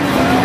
Sabar ya. Capek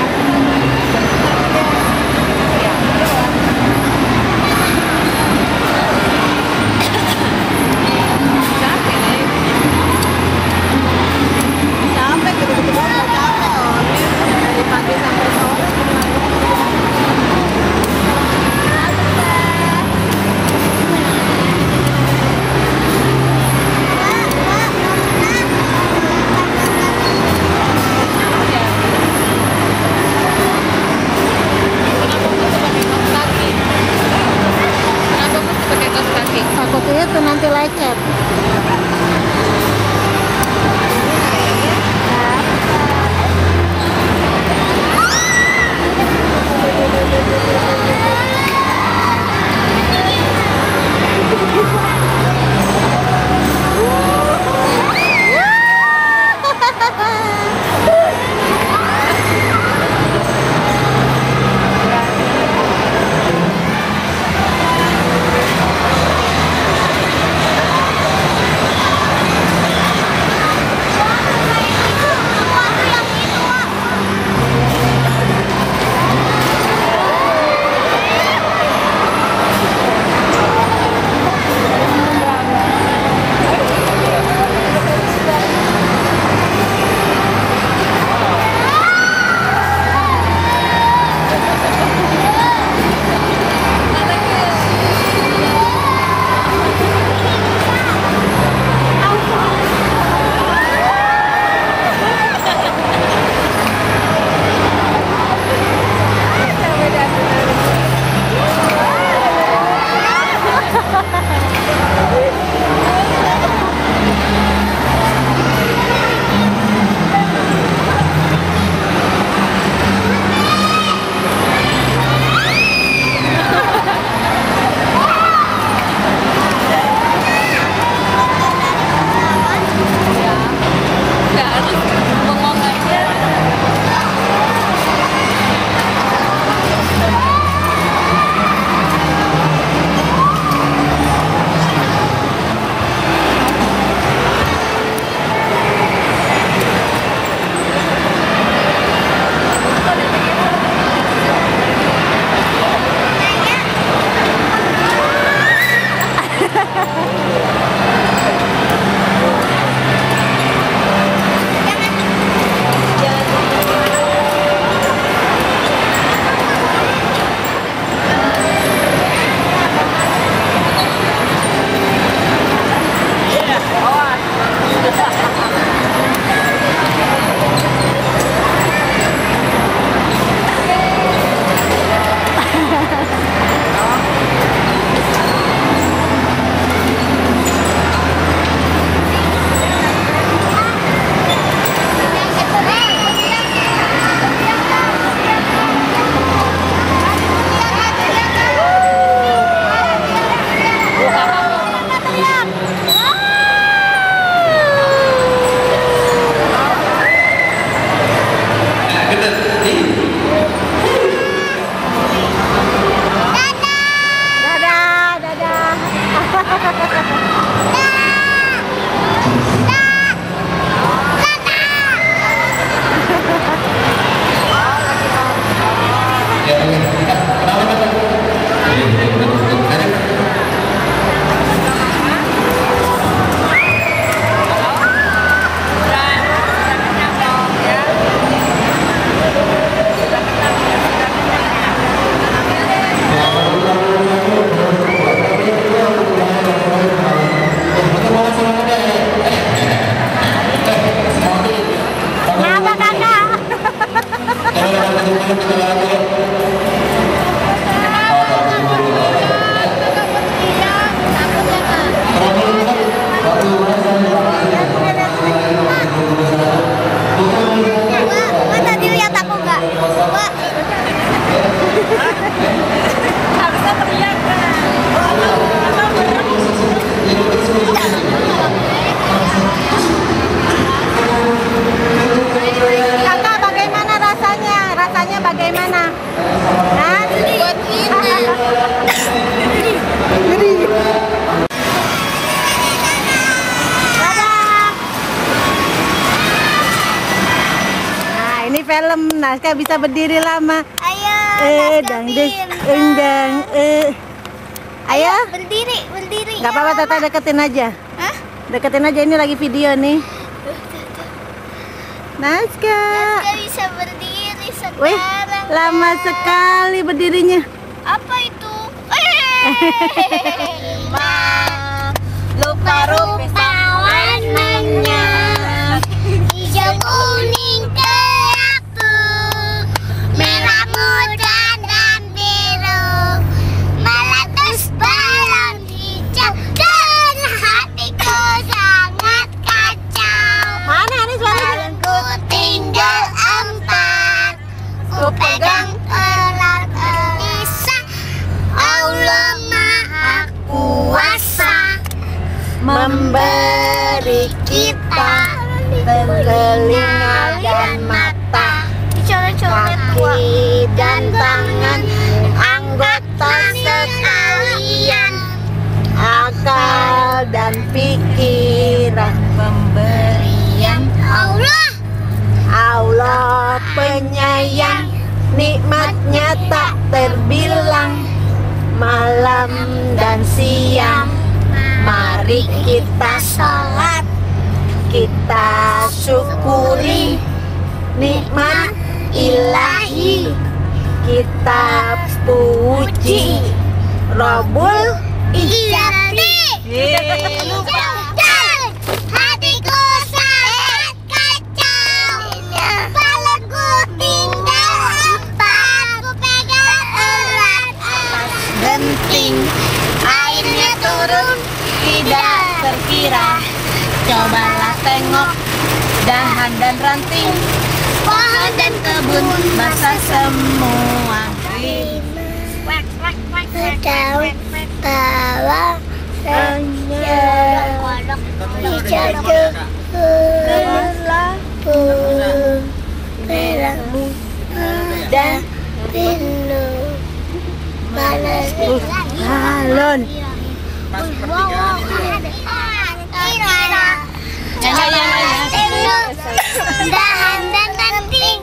Naskah bisa berdiri lama Ayo, eh dangdut film. endang eh ayo Berdiri, berdiri. nggak apa-apa tata deketin aja Hah? deketin aja ini lagi video nih Naskah Naskah bisa berdiri sekarang. Wih, lama sekali berdirinya. Apa itu? Eh, Lupa pegang erat Isa Allah maha kuasa Memberi kita telinga dan mata, kaki dan tangan, anggota sekalian, akal dan pikiran pemberian Allah. Allah penyayang nikmatnya tak terbilang malam dan siang. Mari kita sholat kita syukuri nikmat ilahi. Kita puji Robul Ijati turun tidak terkira. Cobalah tengok dahan dan ranting. Pohon dan kebun basah semua. Lampu Merah muda Balas balon Dahan dan ranting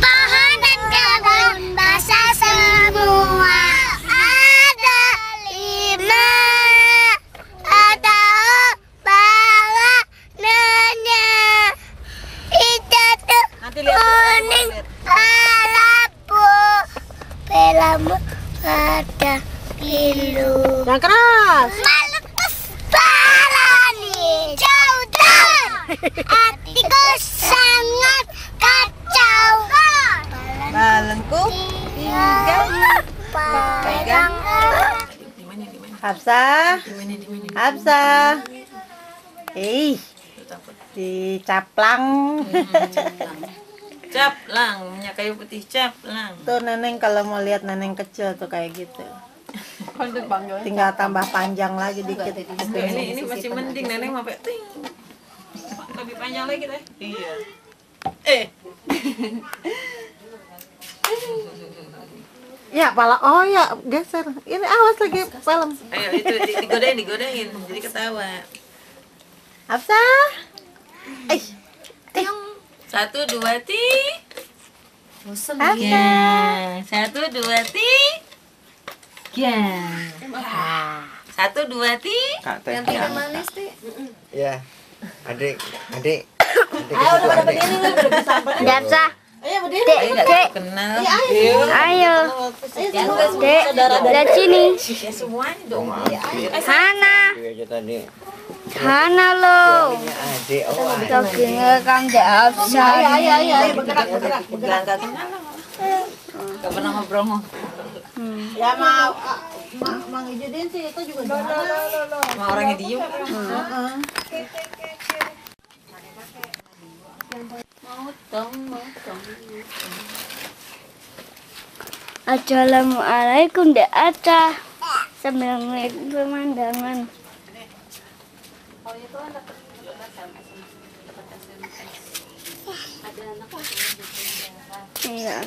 Pohon dan kebun basah semua Ada lima. Nanya. Hijau kuning kelabu Pelamu ada biru yang keras. Meletus balon hijau dan hatiku sangat kacau. balonku Tinggal. Pegang Hafsah Hafsah ih dicaplang Caplang, minyak kayu putih caplang. tuh neneng kalau mau lihat neneng kecil tuh kayak gitu tinggal tambah panjang lagi dikit Ini ini masih mending nenek mau pakai ting. Lebih panjang lagi deh. Iya. Eh, ya pala oh ya geser ini awas lagi film ayo itu di- digodain digodain jadi ketawa. Hafsah eh Satu dua ti. Hafsah Ya. Satu dua ti. Ya. Satu dua ti. Kak teh. Yang manis teh. Ya. Adik, adik. Adik ke situ, adik. Japsa, ayo berdiri. Dek, kenal. ayo, dek, lihat sini, Ya semuanya dong. Hana. Hana lo, adik, oh Japsa, ayo ayo ayo ayo. Bergerak bergerak kenal. Nggak ngobrol ya mau mau mang Ijudin sih itu juga gimana sama orangnya diem. Assalamualaikum dek Aca, sambil ngeliat pemandangan. Iya.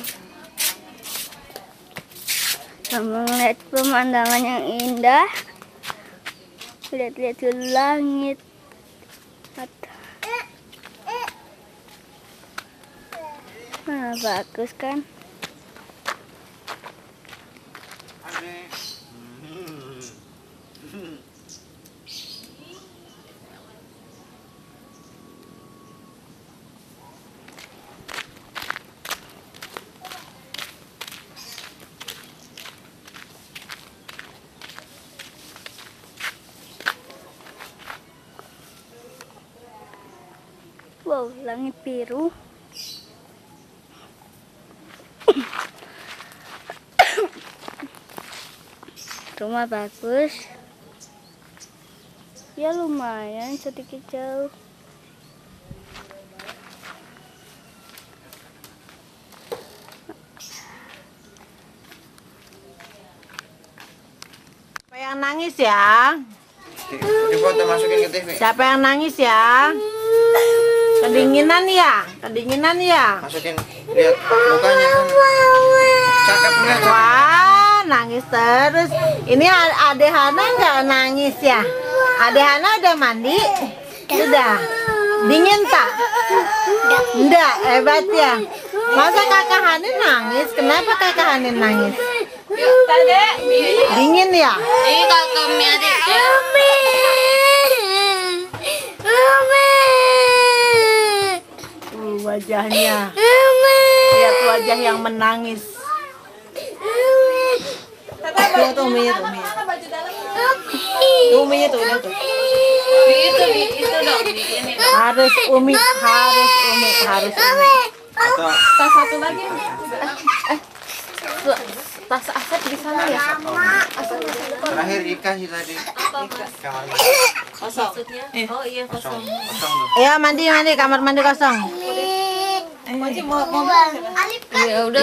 Sambil ngeliat pemandangan yang indah. Lihat-lihat ke langit. Nah, bagus kan? Wow, langit biru. Rumah bagus. Ya lumayan sedikit jauh. Siapa yang nangis ya? Di, di foto masukin ke TV. Siapa yang nangis ya? Kedinginan ya? Kedinginan ya? Masukin lihat mukanya kan. Cakep nggak? Wah, nangis terus. Ini Ade Hana nggak nangis ya? Ade Hana udah mandi? Sudah. Dingin tak? Enggak, hebat ya. Masa kakak Hanin nangis? Kenapa kakak Hanin nangis? Tade. Dingin ya? Ini kakak adik. Wajahnya. Lihat wajah yang menangis. Lihat tuh uminya tuh, uminya. Tuh uminya tuh, lihat tuh. Itu itu dong. Harus umi, harus umi, harus umi. Atau satu lagi. Eh, tas Asep di sana ya? terakhir Ika sih tadi. Kamar mandi. Kosong. Oh iya Kosong. kosong. Ya mandi mandi kamar mandi kosong. Moji mau mau. Ya udah.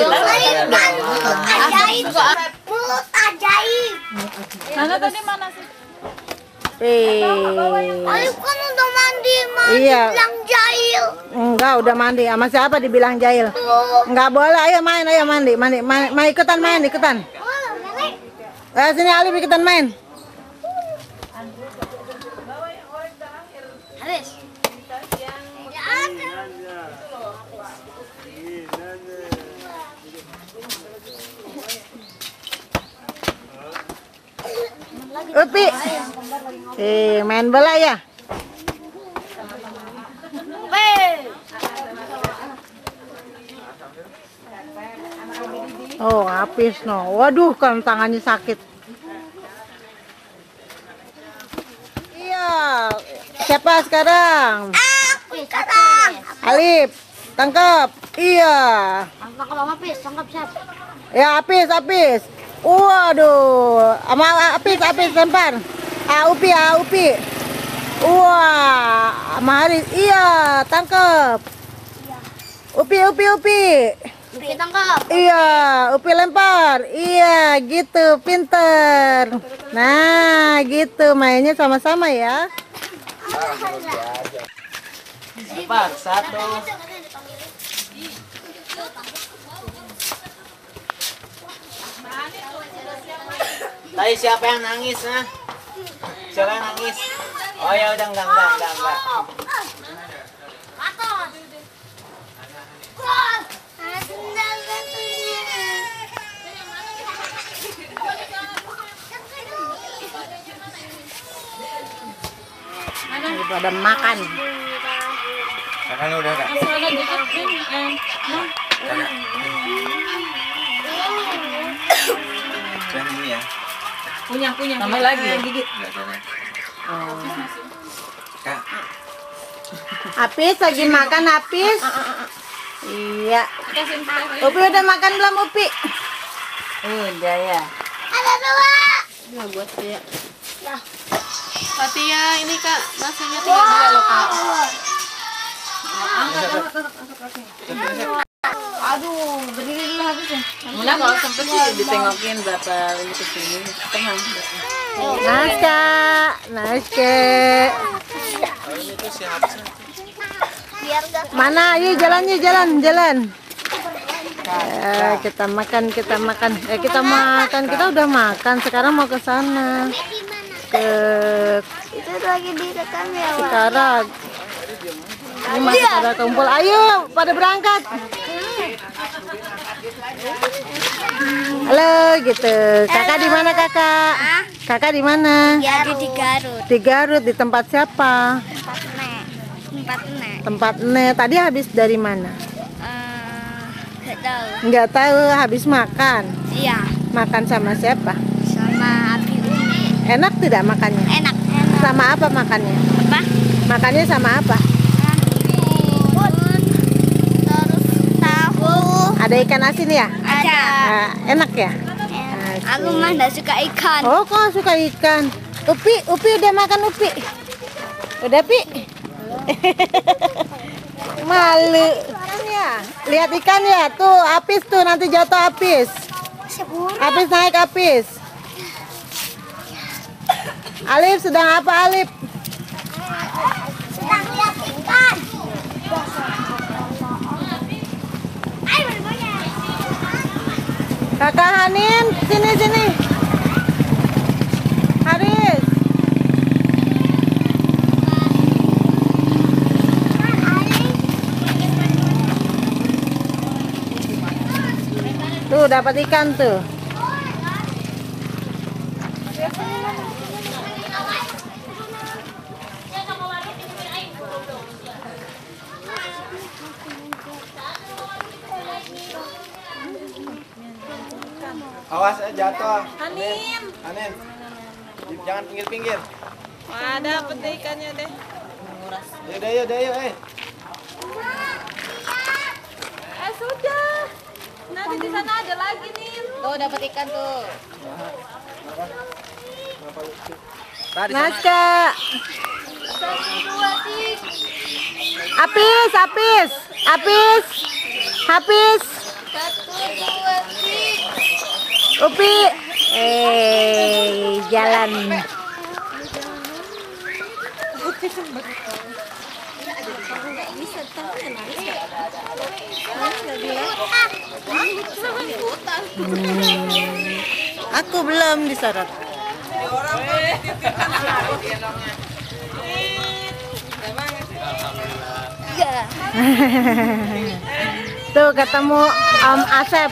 Ajaib. Mulut ajaib. Sana tadi mana sih? Eh, Alif kan udah mandi, mandi Iya. bilang jahil. enggak udah mandi. Sama siapa dibilang jahil? Enggak boleh. Ayo main, ayo mandi, mandi, main, main ikutan main, ikutan. Oh. Eh sini Alif ikutan main. Haris. Upi. Eh, main bola ya? Oh, habis no. Waduh, kan tangannya sakit. Iya. Siapa sekarang? Aku sekarang. Alif. Tangkap. Iya. Tangkap habis, tangkap siapa? Ya, Apis, Apis. Waduh, sama Apis, Apis lempar. Ah, Upi, ah, Upi. Wah, Haris. Iya, tangkap. Upi, Upi, Upi. Oke, tangkap. Iya, Upi lempar. Iya, gitu, pinter. Nah, gitu, mainnya sama-sama ya. Empat, satu. Tadi siapa yang nangis, nah? Yang nangis? Oh ya udah enggak enggak enggak enggak. Daripada makan. Makan udah kak. Dan ini ya. Punya punya. Tambah lagi. Gigit. Enggak ada. Kak, Apis lagi makan, Apis. Iya. Kasih empat. Upi udah makan belum, Upi? Udah ya. Ada dua. Nah, buat dia. Fatia, ini kak, rasanya tinggal dua loh kak. Aduh, berdiri dulu habisnya. Mulai kalau sempet sih ditengokin berapa ini ke sini, Naska. Biar gak Mana? Ayo jalan, yuk jalan, jalan. Eh, kita makan, kita makan. Eh, kita makan, kita udah makan. Sekarang mau ke sana. Ke itu lagi di rekam ya, sekarang. Ini masih pada kumpul. Ayo, pada berangkat. Halo gitu. Kakak di mana kakak? Kakak di mana? Ya ada di Garut. Di Garut di tempat siapa? Tempat nek. Tempat nek. Tempat Ne. Tadi habis dari mana? Eh, Gak tahu. Nggak tahu. Habis makan. Iya. Makan sama siapa? Sama api umi. Enak tidak makannya? Enak. Enak. Sama apa makannya? Apa? Makannya sama apa? Bihun. Terus tahu. Ada ikan asin ya? Ada. Nah, enak ya? Enak. Aku mah nggak suka ikan. Oh, kok suka ikan? Upi, Upi udah makan Upi? Udah, Pi? Malu. Ya, lihat ikan ya. Tuh, apis tuh nanti jatuh apis. Apis naik apis. Alif sedang apa Alif? Sedang lihat ikan. Kakak Hanin, sini sini. Haris. Tuh dapat ikan tuh. Awas eh, jatuh. Anin. Anin. Jangan pinggir-pinggir. Wah, dapet deh ikannya deh. Yaudah, yaudah, yuk, eh. Eh, sudah. Nanti di sana ada lagi nih. Tuh, dapat ikan tuh. Tadi Naska. Apis, apis, apis, apis. Upi. Eh, jalan. Aku belum disorot. Tuh ketemu Om Asep.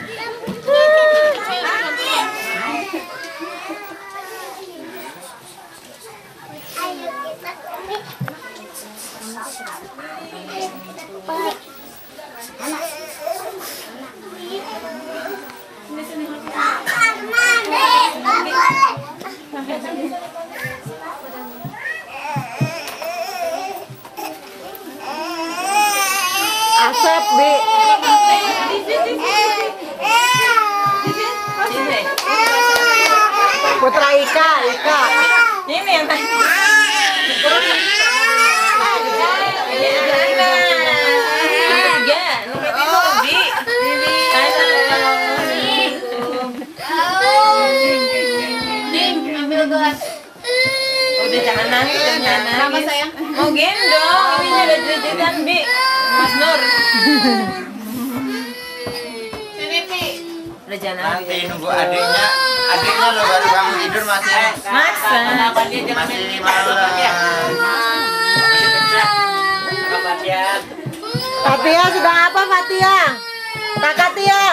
Ika, Ika. Ini yang tadi. Udah jangan nangis, jangan nangis. Sayang. Mau gendong, ininya udah jejetan Bi. Mas Nur. Jangan nangis. Nanti nunggu adiknya. Adiknya lo baru bangun tidur masih. Masa? Masih malam. Fatia sedang apa Fatia? Kakak Tia.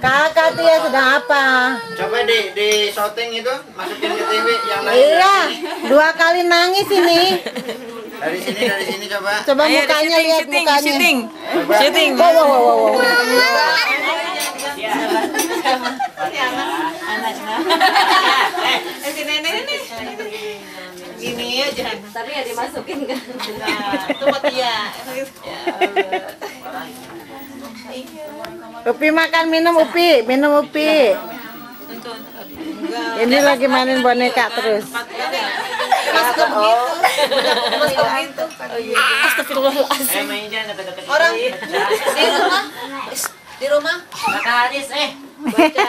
Kakak Tia sedang apa? Coba di di shooting itu masukin ke TV yang lain. Iya, dua kali nangis ini. Dari sini, dari sini coba. Coba Ayo, mukanya syuting, lihat syuting, mukanya. syuting. Coba. Syuting. Wow, wow, wow, wow, wow. Eh, si nenek ini. Gini aja. Tapi ya dimasukin kan. Itu buat dia. Upi makan minum Upi, minum Upi. Ini lagi mainin boneka terus. Mas kok begitu? Mas kok begitu? Eh main jangan deket-deket. Orang di rumah di rumah Kakak Haris eh. Baca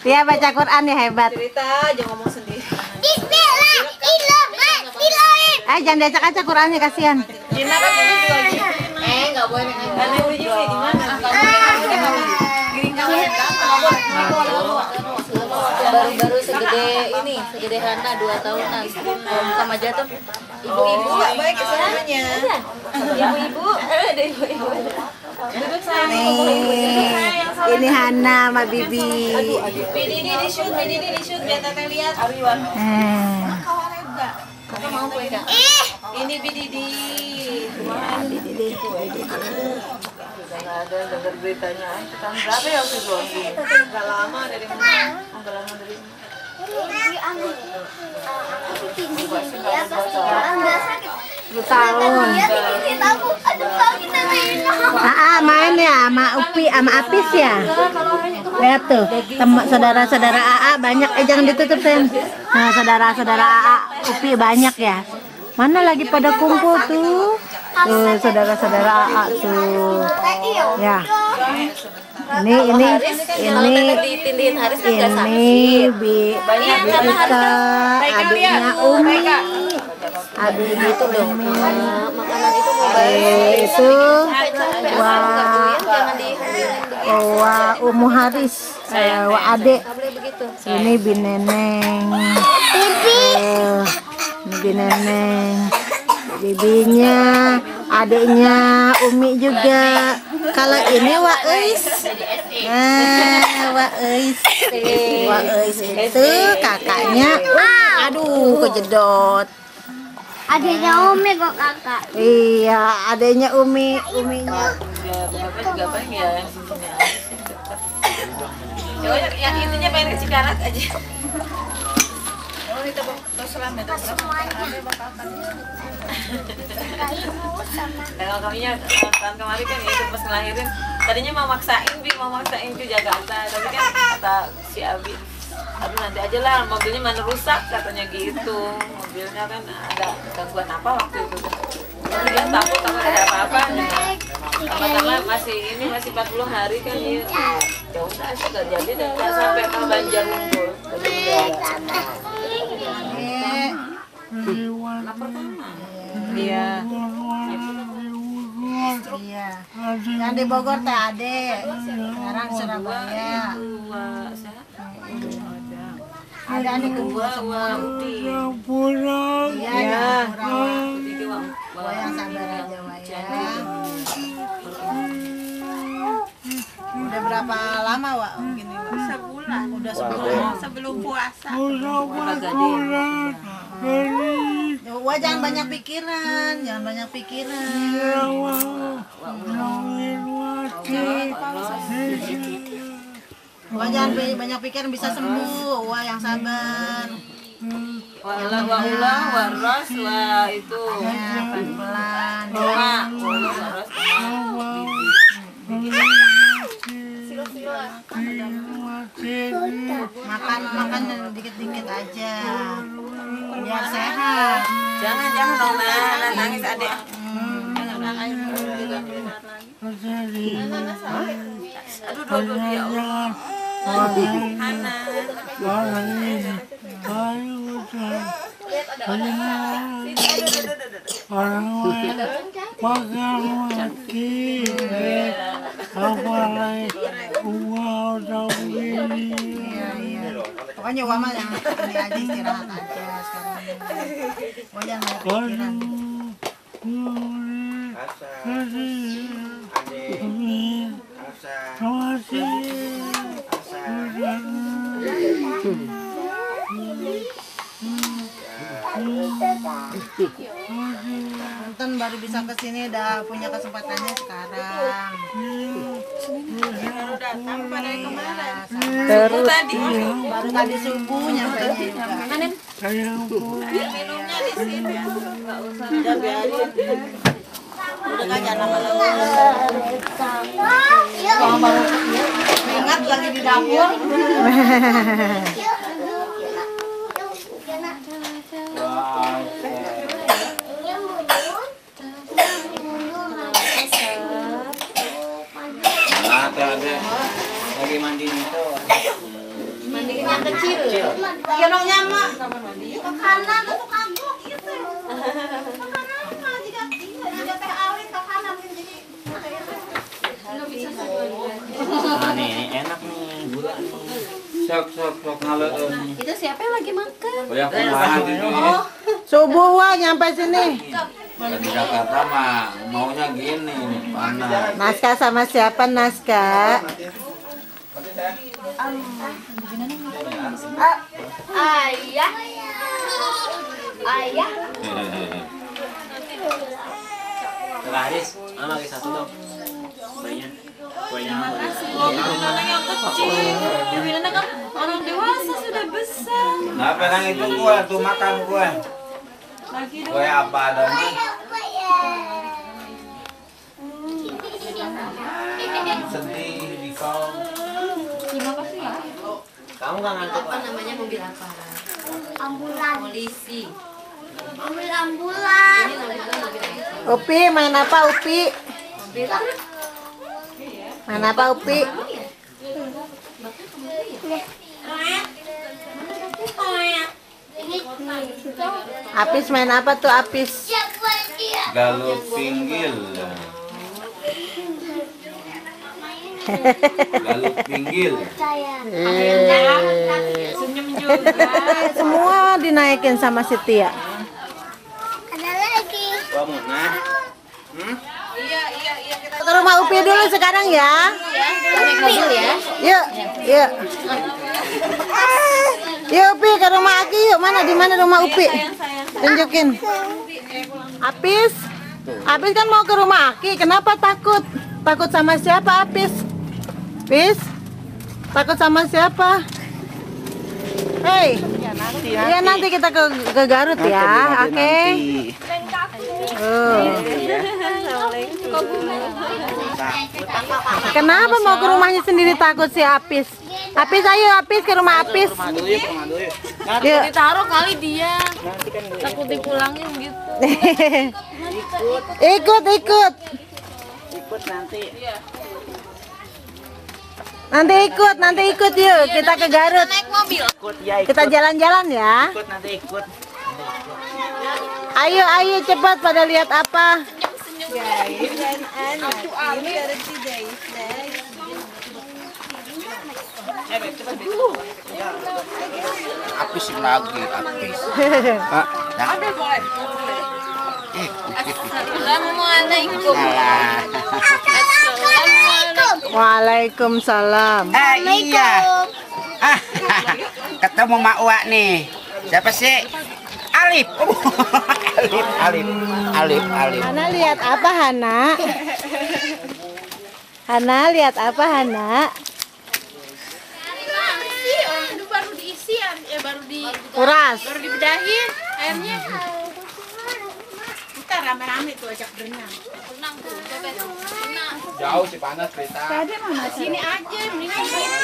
Tia baca Quran ya hebat. Cerita aja ngomong sendiri. Eh jangan diacak-acak Qurannya kasihan. Gina kan dulu juga gitu. Eh, enggak boleh. Karena udah juga di mana? Giring kamu baru-baru segede ini segede Hana dua tahunan. Sama jatuh ibu-ibu. Enggak baik semuanya. ibu-ibu. Ada ibu-ibu. Nih, ini Hana sama Bibi. Bini ini di shoot, bini ini di shoot biar teteh lihat. Eh, mau kue kak? Ini bini di. nggak ada dengar beritanya tahun berapa ya waktu itu Enggak lama dari mana? nggak lama dari Lu tahun. Ah, ah, main ya sama Upi sama Apis ya. Lihat tuh, teman saudara-saudara AA banyak. Eh jangan ditutup Sen. Nah, saudara-saudara AA Upi banyak ya. Mana lagi pada kumpul tuh? Tuh saudara-saudara AA tuh. Ya. Ini ini ini kan nggak sakit. Ini bi Iya, bi Ika, adiknya Umi, adiknya itu dong. Umi. makanan itu mau Eh, itu. wah. jangan dihamilin wah Umu Haris, eh, wah Ade, boleh begitu. Ini Bineneng, Eh, ini Bineneng, bibinya, adiknya Umi juga. Kalau ini Wak Eis, nah Wak Eis itu kakaknya, aduh kejedot. Adiknya Umi kok kakak. Iya, adanya Umi, Uminya. juga pengen ya yang sisinya Ya, yang- yang intinya pengen ke Cikarang aja. Kita Tanggal kaminya eh, tahun kemarin kan itu pas ngelahirin tadinya mau maksain bi mau maksain ke Jakarta tapi kan kata si Abi aduh nanti aja lah mobilnya mana rusak katanya gitu. Mobilnya kan ada gangguan apa waktu itu. Tapi dia takut takut ada apa-apa sama-sama masih ini masih 40 hari kan ya udah sih gak jadi nggak sampai ke Banjar Unggul Iya. Iya. Yang di Bogor teh Ade, sekarang Surabaya. sehat Ada nih kedua semua. Iya, ya. yang sabar aja Wah ya. Udah berapa lama Wak gini Wak? Udah sebulan. sebelum puasa. Wah jangan banyak pikiran, jangan banyak pikiran. Wah jangan banyak pikiran bisa sembuh. Wah yang sabar. Walah wa ulah wa ras wa itu Ya pelan-pelan. wa ras Makan makan dikit-dikit aja. Biar sehat. jangan jangan dong nah nangis adek. Aduh dua dua ya Allah Iya iya. Pokoknya Wah mah yang ini aja istirahat aja sekarang. Wah jangan banyak pikiran. Nonton baru bisa ke sini udah punya kesempatannya sekarang. terus tadi Baru tadi subuh nyampe juga. Udah biarin. Udah nggak jangan lama-lama. Kalau baru ingat lagi di dapur. Ada ada lagi mandi itu. kecil. Iya dong nyama. Ke kanan atau kagok gitu. Ke kanan mah jika jika teh awet ke kanan jadi Nah nih, ini enak nih gula nih. Sok sok sok ngaleun. Itu siapa yang lagi makan? Oh yang kumaha gitu. Subuh wah nyampe sini. Di Jakarta mah maunya gini nih, panas. Naskah sama siapa Naskah? Ayah. Ayah. Kakak Haris, ah lagi satu dong. Kuenya. Kuenya. Anak yang kecil, anak kan orang dewasa sudah besar. Nah, penang itu gua tuh makan gua. Gua apa adanya. Sedih di kau. Kamu gak ngantuk Apa namanya mobil apa? Ambulan. Polisi. Mobil ambulan. Kan mobil apa? Upi main apa Upi? Mobil Main apa Upi? Apis main apa tuh Apis? Galuh pinggil. Galuh pinggil. Saya. Senyum juga. Semua dinaikin sama si Tia. Ada lagi. Kamu nah. Ke rumah Upi dulu sekarang ya. Mobil ya. Yuk, yuk. Yuk Upi ke rumah Aki yuk. Mana di mana rumah Upi? Tunjukin. Apis. Apis kan mau ke rumah Aki. Kenapa takut? Takut sama siapa Apis? Apis? Takut sama siapa? Hei. Iya nanti kita ke, ke Garut ya. Oke. Oh. Kenapa mau ke rumahnya sendiri takut si Apis? Apis ayo Apis ke rumah Apis. Rumah dulu yuk, rumah dulu yuk. Yuk. Ditaruh kali dia. Takut dipulangin gitu. ikut ikut. Ikut nanti. Nanti ikut, nanti ikut yuk. Kita ke Garut. Ikut ya ikut. Kita jalan-jalan ya. Ikut nanti ikut. Ayo ayo cepat pada lihat apa? Apis lagi, apis. Assalamualaikum. Alah. Waalaikumsalam. Ah iya. Ah, ketemu Mak Uwa nih. Siapa sih? Alif. Alif, Alif, Alif, Alif. Hana lihat apa Hana? Hana lihat apa Hana? Itu baru diisi ya, eh, baru di Kuras. baru dibedahin airnya. Kita rame-rame tuh ajak berenang. Jauh sih panas cerita. Sini aja, mendingan sini.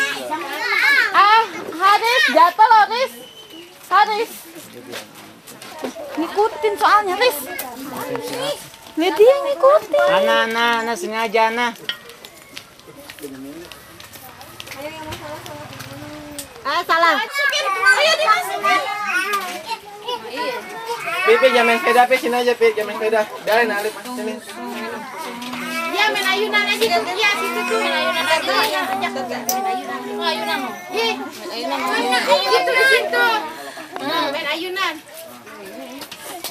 Ah, Haris jatuh loh, Haris. Haris. Ngikutin soalnya, Haris. Nih dia ngikutin. Ana, ana, ana sengaja ana. Ah, salah. Ayo dimasukin. Pipi jangan main sepeda, Pi. Sini aja, Pi. Jangan main sepeda. Biarin Alif. Sini. Ya main ayunan aja tuh. Ya situ tuh main ayunan aja. Ya, ajak main ayunan. Oh, ayunan. Ih, main ayunan. Gitu di situ. Nah, main ayunan.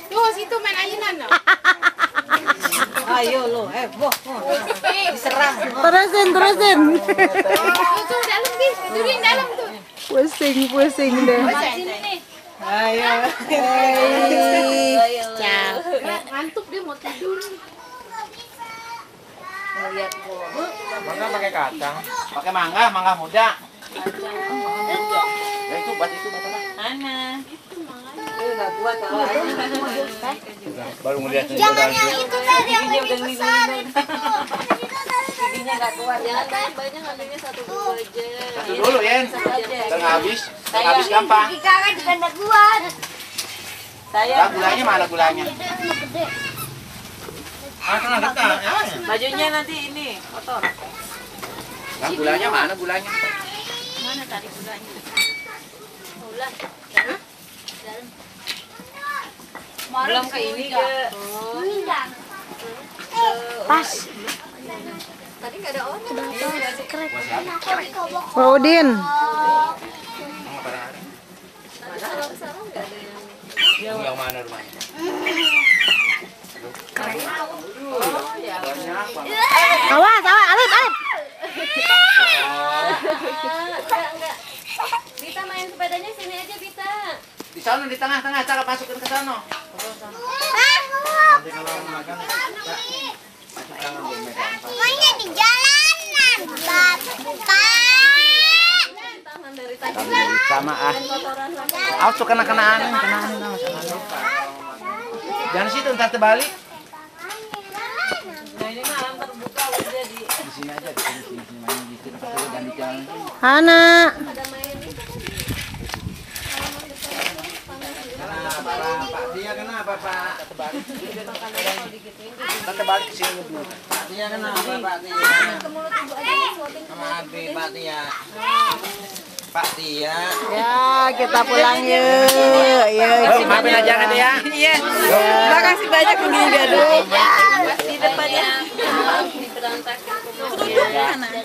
Tuh, situ main ayunan. Ayo lo, eh, boh, boh. Diserang. Terusin, terusin. Tuh, tuh dalam sih. Tidurin dalam tuh. Pusing, pusing deh. Ayo. Ngantuk dia mau tidur. Mangga pakai kacang. Pakai mangga, mangga muda. Ya itu buat itu buat apa? Baru ngeliat Jangan yang itu tadi yang lebih besar. Giginya nggak kuat. Jangan banyak satu dulu aja. Satu dulu, aja. Tengah habis. Tengah habis gampang. Kakak juga ndak kuat. Saya Lah gulanya mana gulanya? Dekat. Ya. bajunya nanti ini kotor. Lah gulanya mana gulanya? Mana tadi gulanya? Belum ke ini ke Pas. Pak Udin. Yang mana rumahnya? Awas, awas, Alif, Alif. Bisa main sepedanya sini aja bisa. Di sana di tengah-tengah cara masukin ke sana. Nanti kalau makan. Mainnya di jalanan, Bapak. Sama ah. Awas tuh kena kenaan, kenaan. Jangan situ ntar terbalik. Nah ini mah alam terbuka udah jadi. Di sini aja, di sini, sini, sini, main di sini, pakai dan di jalan. Hana. Kenapa, Pak? Pak Tia kenapa, Pak? Ntar terbalik ke sini dulu. Pak Tia kenapa, Pak Tia? Sama Abi, Pak Tia. Pak Tia. Ya, kita pulang yuk. Yuk, Oh, maafin aja kan ya. Iya. Terima kasih banyak Bu Dinda dulu. Di depannya diberantakan.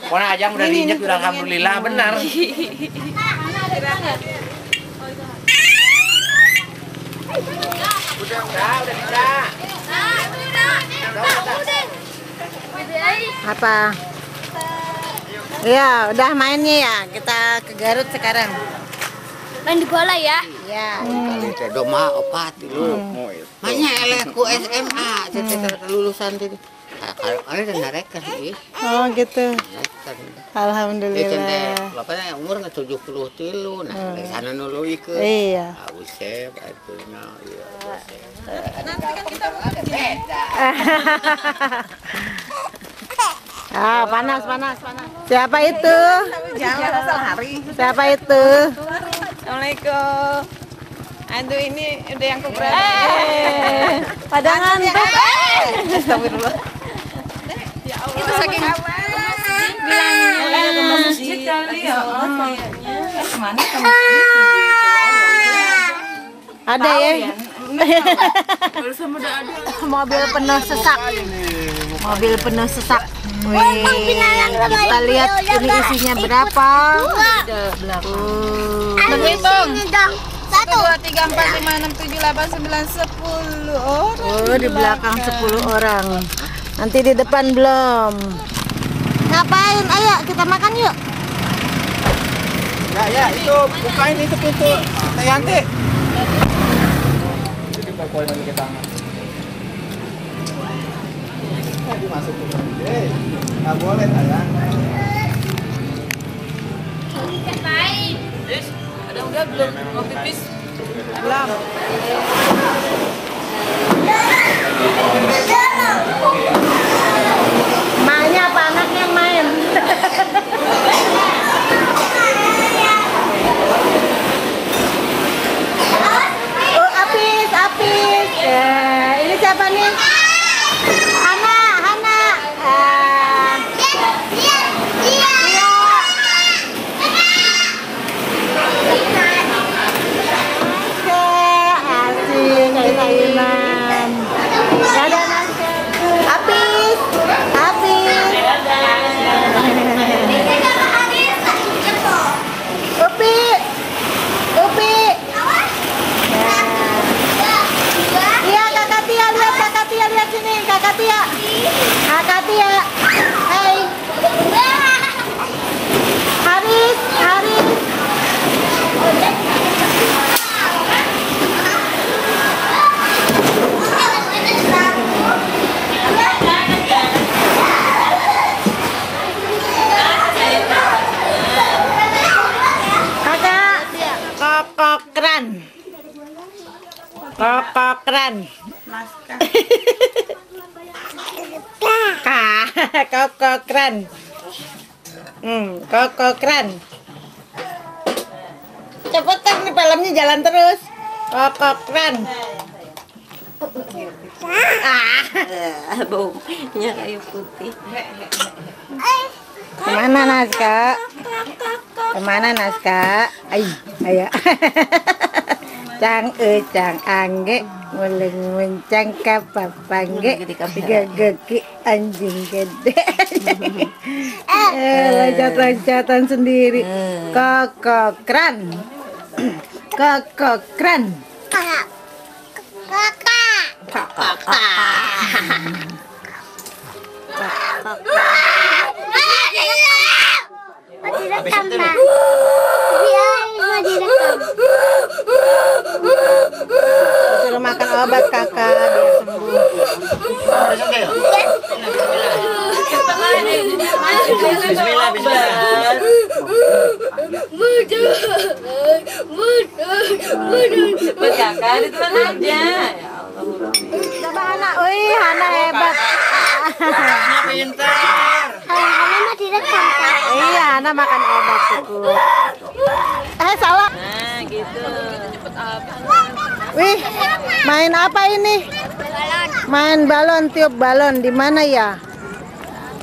Pokoknya aja udah diinjek udah alhamdulillah benar. Udah, udah, udah bisa. Apa? Ya, udah mainnya ya. Kita ke Garut sekarang. Main di bola ya. Ya. Kalau mah opat lu. Maknya eleh ku SMA, lulusan tadi. Kalau ada dan sih. Oh, gitu. Narekan. Itu Alhamdulillah. bapaknya umur nggak tujuh puluh tilu, nah dari sana nulu ikut. Iya. Abu Sep, itu nah, iya. Ah, panas, panas, panas. Siapa itu? Siapa itu? Assalamualaikum. Aduh ini udah yang keberatan. Eh, pada ngantuk. Eh, astagfirullah. Itu saking bilangnya ke masjid kali ya. Kayaknya. Ke mana ke masjid? Ada ya? Mobil penuh sesak. Mobil penuh sesak. Wih, kita lihat ini isinya berapa. Uh, Hitung. Satu. Dua, tiga, empat, lima, enam, tujuh, delapan, sembilan, sepuluh. Oh, Oh, di belakang 10 orang. Nanti di depan belum. Ngapain? Ayo kita makan yuk. Ya, ya, itu bukain itu pintu. Yanti. Itu dipopoin lagi ke tangan. Dimasukin. Eh, nggak boleh, sayang. Yes, ada udah belum mau pipis? Belum. Maknya apa anaknya yang main? oh, Apis, Apis. Ya, ini siapa nih? Hana, Hana. Ah, iya. Oke, asik, ayunan. Dadah, Nangke. Apis, Apis. Upi, Upi. Iya, kakak Tia, lihat kakak Tia, lihat sini, kakak Tia. Kakak Tia. Hai. Haris, Haris. Kakak, kokokran. Kokokran. Kak, kokokran. Hmm, kokokran. Cepetan nih filmnya jalan terus. Kokokran. Ah. baunya kayu putih. Ke mana Naska? Ke mana Naska? Ay, ayo. Cang e cang angge muleng mencang kapapangge gagaki anjing gede eh loncat-loncatan sendiri kokokran kokokran suruh makan obat kakak biar sembuh Bismillah, bismillah. Kakak, ditelan aja. Ya Allah, coba anak wih anak hebat Pintar. Iya anak makan obat cukup eh salah Nah, gitu. Wih, main apa ini? Main balon, tiup balon. Di mana ya?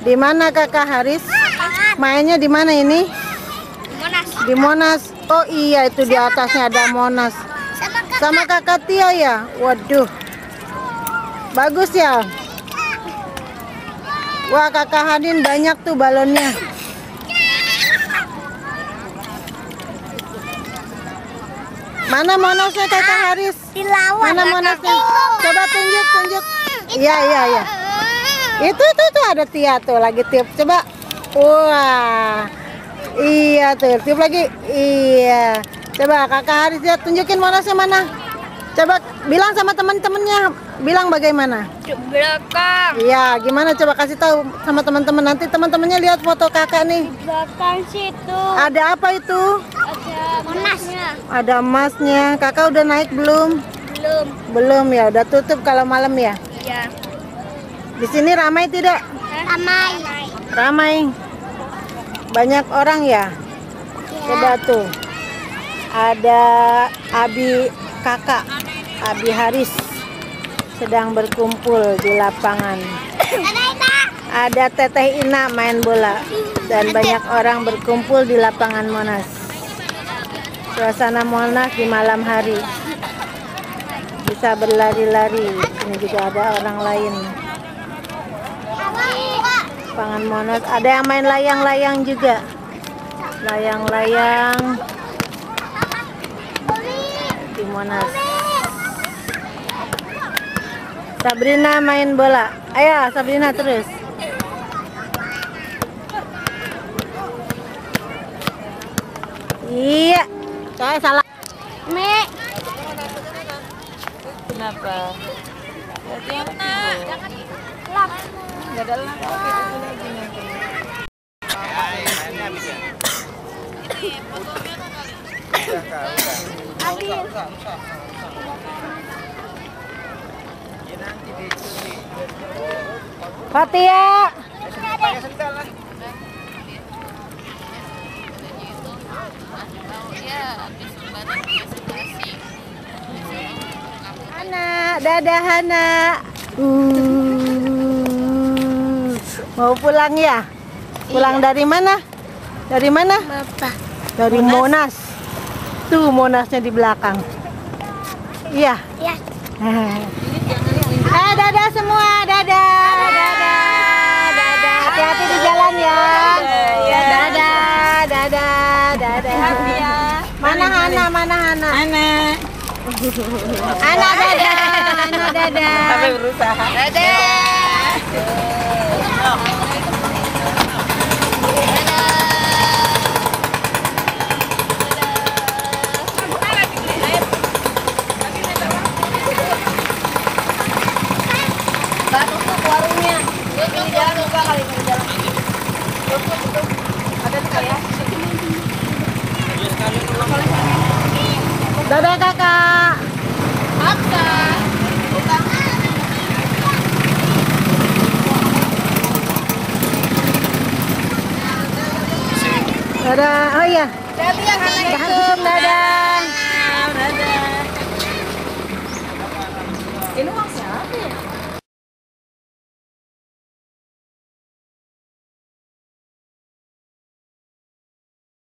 Di mana Kakak Haris? Mainnya di mana ini? Di Monas. Oh iya, itu di atasnya ada Monas. Sama Kakak Tia ya? Waduh. Bagus ya? Wah, Kakak Hadin banyak tuh balonnya. Mana Monasnya Kakak Haris? Mana monasnya? Coba tunjuk, tunjuk. Iya, iya, iya. Itu itu tuh ada Tia tuh lagi tiup. Coba. Wah. Iya tuh, tiup lagi. Iya. Coba Kakak Haris ya tunjukin monasnya mana. Coba bilang sama teman-temannya, bilang bagaimana? belakang Iya, gimana coba kasih tahu sama teman-teman nanti teman-temannya lihat foto Kakak nih. belakang situ Ada apa itu? ada monasnya Ada emasnya. Kakak udah naik belum? belum Belum ya, udah tutup kalau malam ya. iya Di sini ramai tidak? ramai Ramai. Banyak orang ya? Coba tuh. Ada Abi kakak, Abi Haris sedang berkumpul di lapangan. Ada Teteh Ina main bola dan banyak orang berkumpul di lapangan Monas. Suasana Monas di malam hari. Bisa berlari-lari. Ini juga ada orang lain. Lapangan Monas ada yang main layang-layang juga. Layang-layang Monas. Sabrina main bola. Ayo Sabrina terus. Iya. Saya salah. me Kenapa? Berarti yang lap Gak ada lampu, itu lagi nanti. Fatia. Hana, dadah Hana. Uh, mau pulang ya? Pulang dari mana? Dari mana? bapak Dari Monas. Tuh Monasnya di belakang. Iya. ya Eh, dadah semua, dadah, dadah, dadah. Hati-hati di jalan ya. Dadah, dadah, dadah. Mana Hana, mana Hana? Hana. Hana dadah, Hana dadah. Sampai berusaha. Dadah kakak. Dadah. Oh iya. Dadah. Dadah.